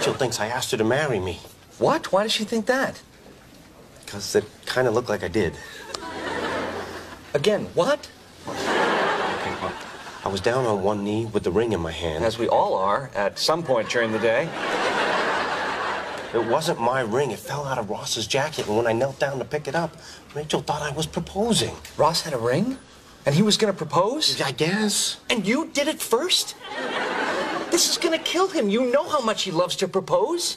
Rachel thinks I asked her to marry me. What? Why does she think that? Because it kind of looked like I did. Again, what? Okay, well, I was down on one knee with the ring in my hand. As we all are at some point during the day. It wasn't my ring. It fell out of Ross's jacket, and when I knelt down to pick it up, Rachel thought I was proposing. Ross had a ring? And he was gonna propose? I guess. And you did it first? This is gonna kill him. You know how much he loves to propose.